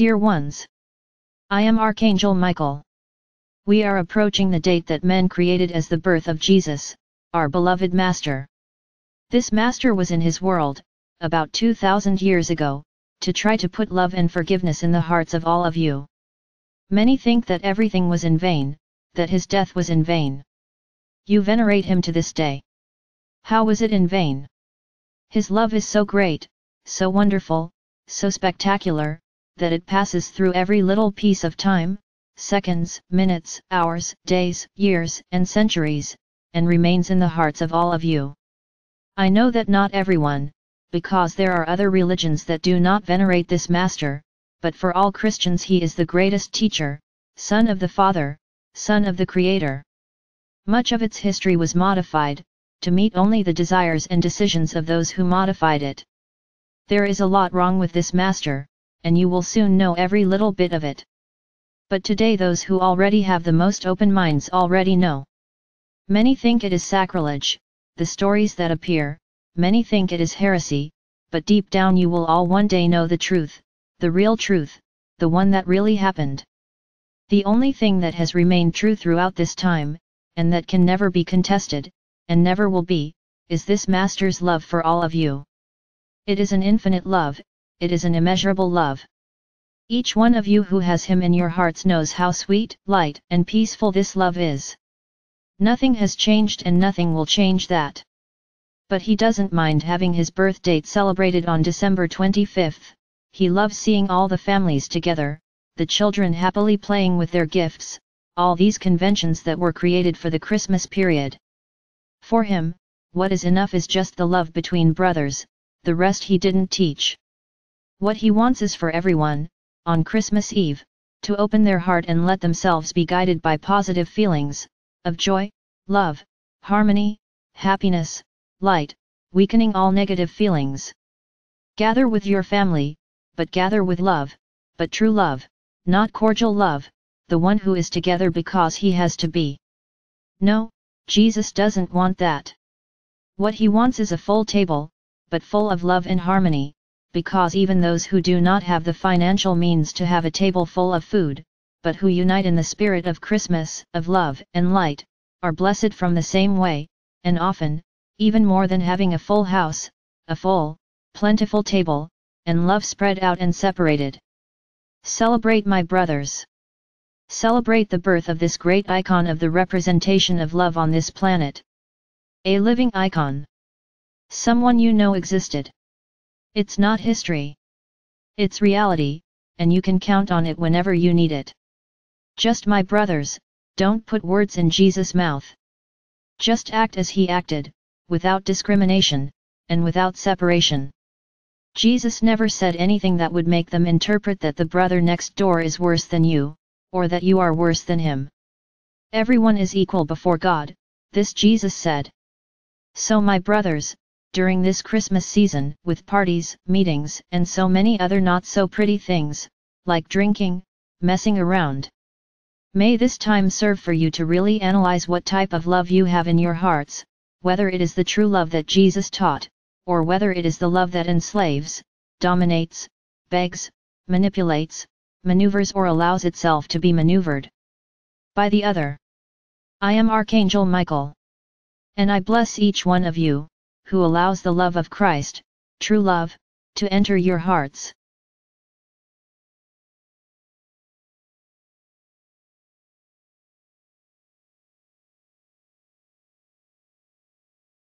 Dear ones, I am Archangel Michael. We are approaching the date that men created as the birth of Jesus, our beloved Master. This Master was in his world, about 2000 years ago, to try to put love and forgiveness in the hearts of all of you. Many think that everything was in vain, that his death was in vain. You venerate him to this day. How was it in vain? His love is so great, so wonderful, so spectacular, that it passes through every little piece of time, seconds, minutes, hours, days, years, and centuries, and remains in the hearts of all of you. I know that not everyone, because there are other religions that do not venerate this Master, but for all Christians he is the greatest teacher, Son of the Father, Son of the Creator. Much of its history was modified, to meet only the desires and decisions of those who modified it. There is a lot wrong with this Master, and you will soon know every little bit of it. But today those who already have the most open minds already know. Many think it is sacrilege, the stories that appear, many think it is heresy, but deep down you will all one day know the truth, the real truth, the one that really happened. The only thing that has remained true throughout this time, and that can never be contested, and never will be, is this Master's love for all of you. It is an infinite love, it is an immeasurable love. Each one of you who has him in your hearts knows how sweet, light, and peaceful this love is. Nothing has changed and nothing will change that. But he doesn't mind having his birth date celebrated on December 25th, he loves seeing all the families together, the children happily playing with their gifts, all these conventions that were created for the Christmas period. For him, what is enough is just the love between brothers, the rest he didn't teach. What he wants is for everyone, on Christmas Eve, to open their heart and let themselves be guided by positive feelings, of joy, love, harmony, happiness, light, weakening all negative feelings. Gather with your family, but gather with love, but true love, not cordial love, the one who is together because he has to be. No, Jesus doesn't want that. What he wants is a full table, but full of love and harmony, because even those who do not have the financial means to have a table full of food, but who unite in the spirit of Christmas, of love and light, are blessed from the same way, and often, even more than having a full house, a full, plentiful table, and love spread out and separated. Celebrate my brothers. Celebrate the birth of this great icon of the representation of love on this planet. A living icon. Someone you know existed. It's not history. It's reality, and you can count on it whenever you need it. Just my brothers, don't put words in Jesus' mouth. Just act as he acted, without discrimination, and without separation. Jesus never said anything that would make them interpret that the brother next door is worse than you, or that you are worse than him. Everyone is equal before God, this Jesus said. So my brothers, during this Christmas season, with parties, meetings, and so many other not so pretty things, like drinking, messing around. May this time serve for you to really analyze what type of love you have in your hearts, whether it is the true love that Jesus taught, or whether it is the love that enslaves, dominates, begs, manipulates, maneuvers or allows itself to be maneuvered by the other. I am Archangel Michael. And I bless each one of you, who allows the love of Christ, true love, to enter your hearts.